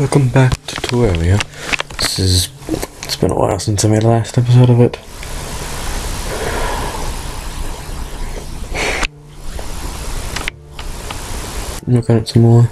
welcome back to Terraria. This is. It's been a while since I made the last episode of it. Look at it some more.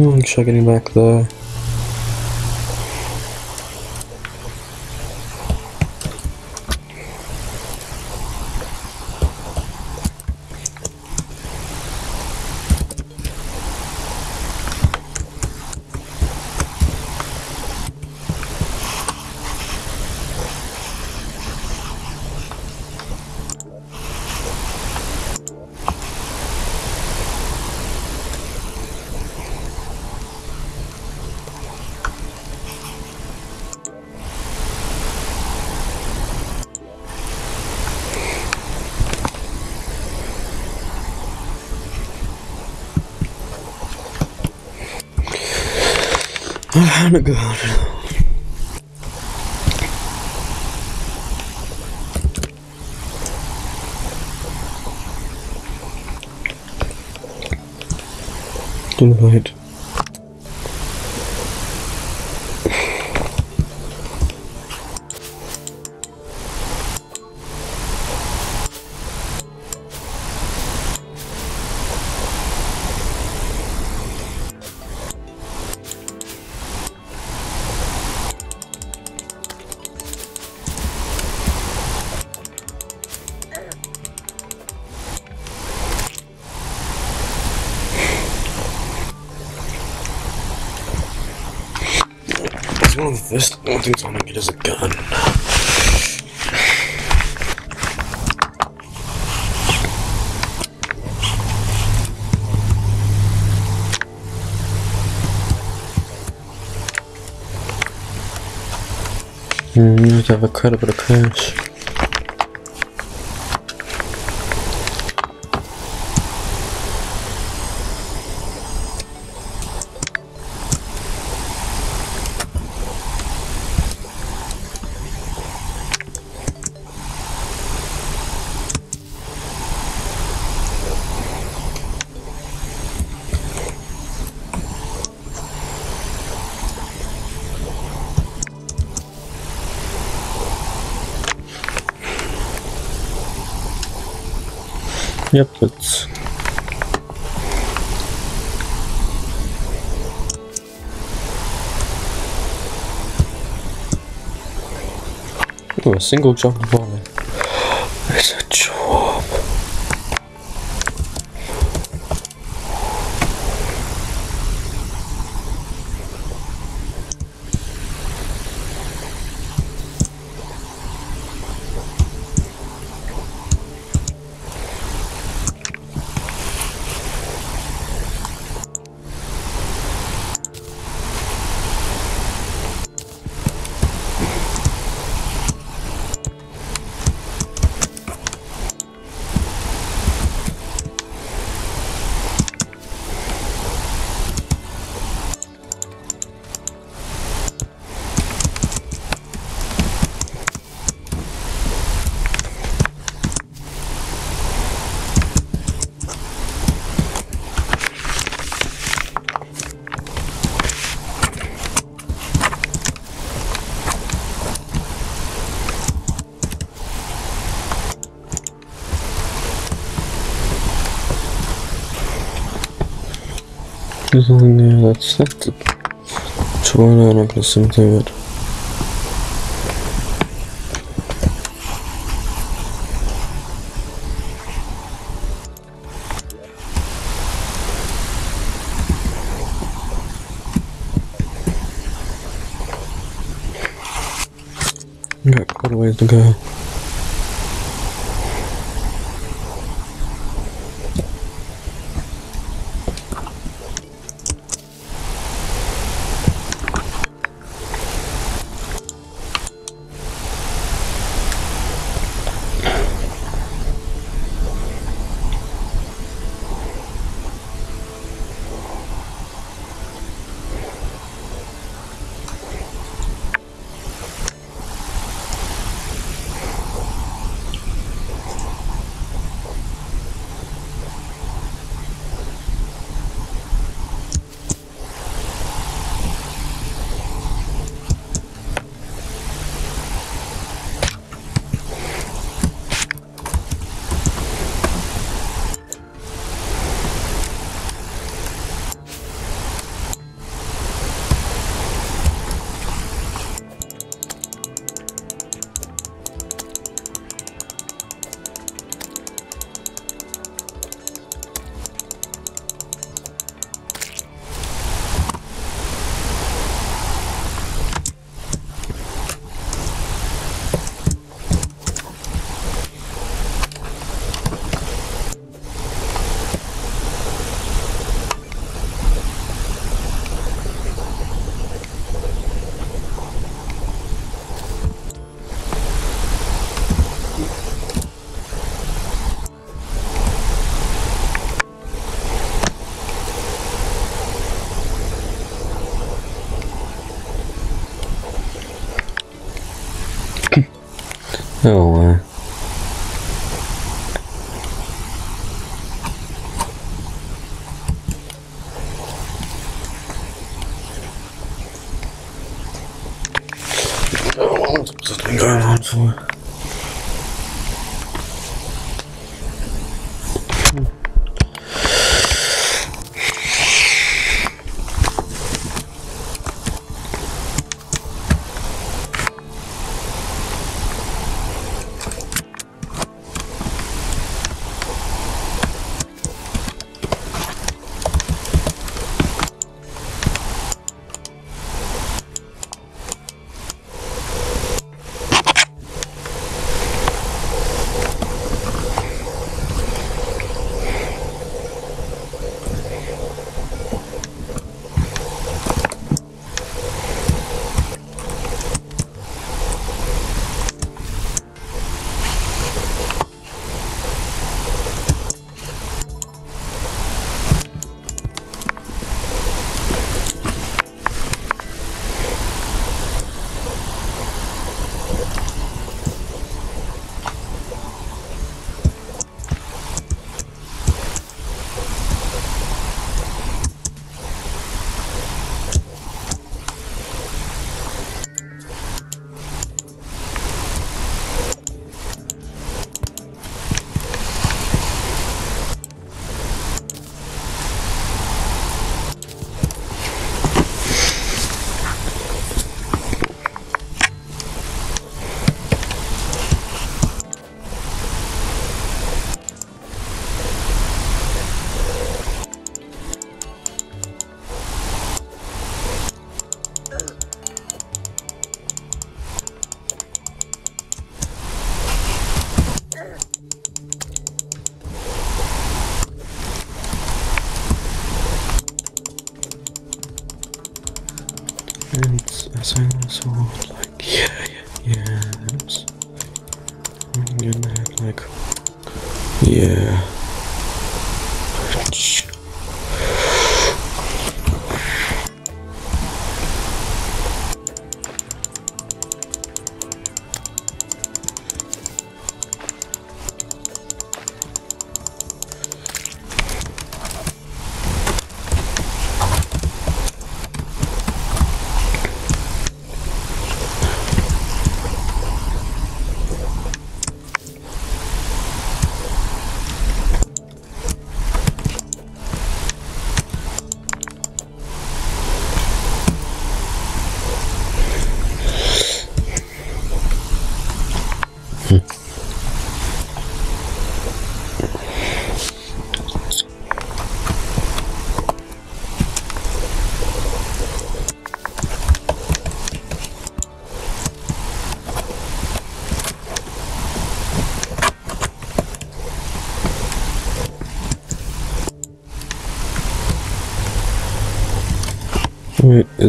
Hmm, try getting back there. Oh my god. Tonight. It's the first one things I'm gonna get a gun. Hmm, you have a of cash. Yep, it's Oh, a single jump volley. That's that's a Joanna. I'm not gonna sim to it. Got quite a ways to go. Oh, uh,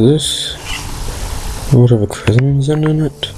This whatever Chrism's in in it?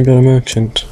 You got a merchant.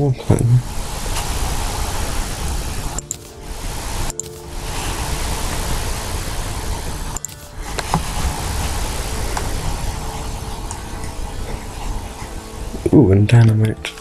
Okay. Ooh, and dynamite.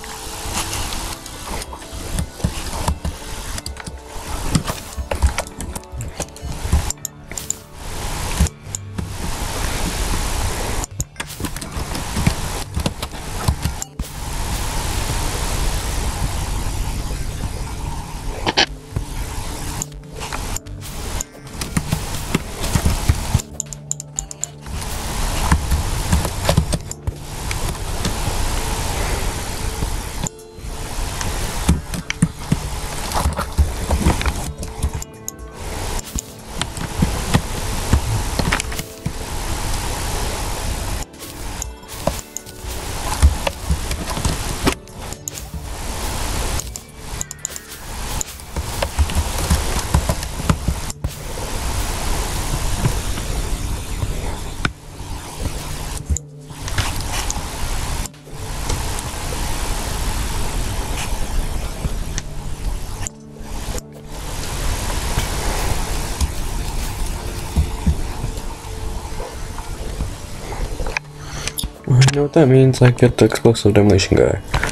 Know what that means? I get the explosive demolition guy.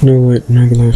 No, wait, no glow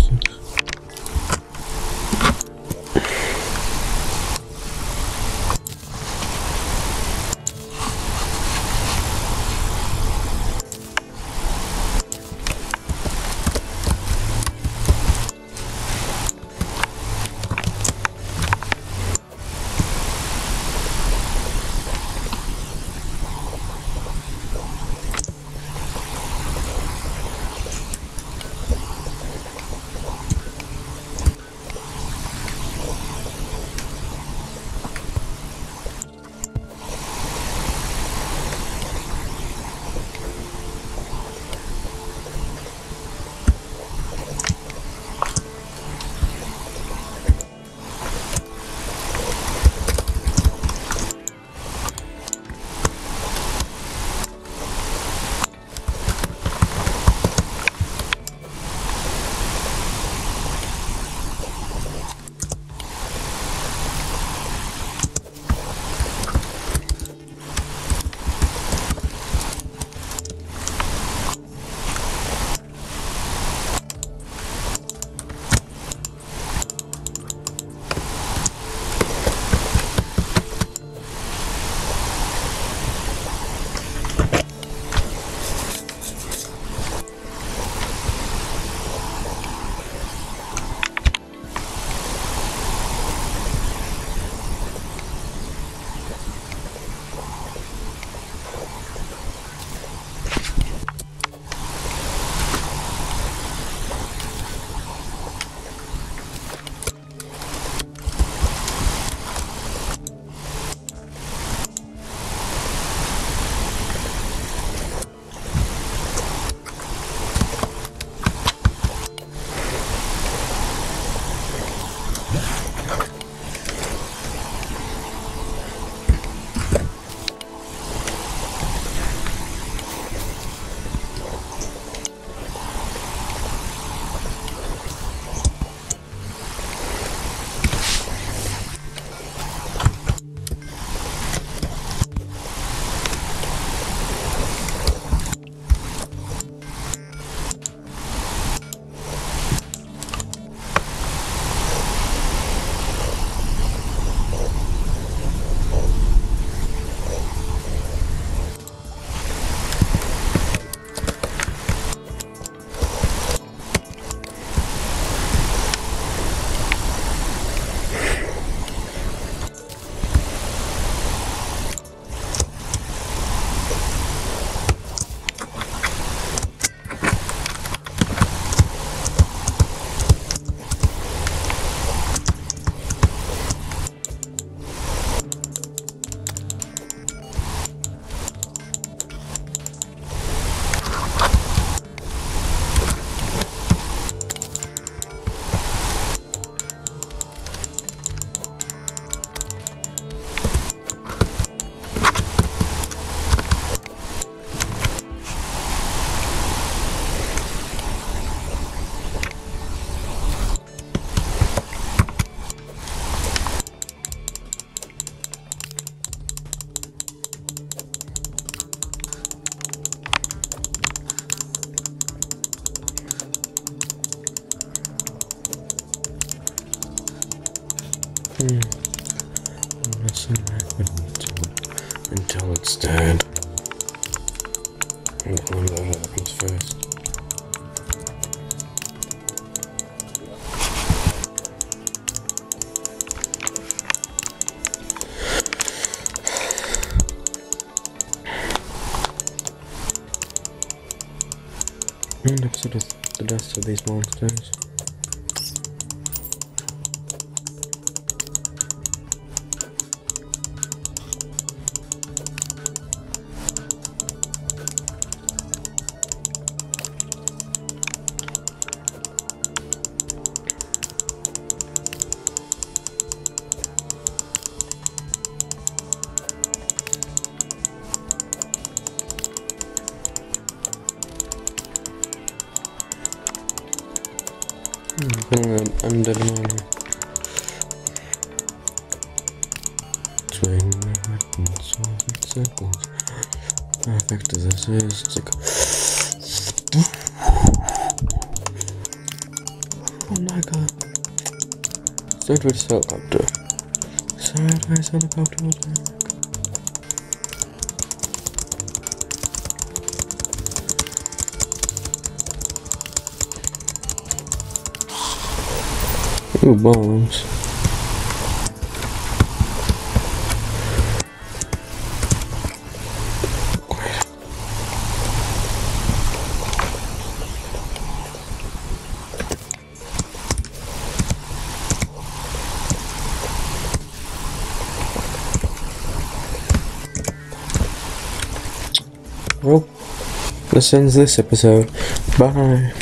until, it's dead. And whatever happens first. And to the, dust of these monsters. Swing and swords and circles. Perfect as this is. It's like sound like a sideways helicopter. Sideways helicopter. Ooh, bombs. This ends this episode. Bye.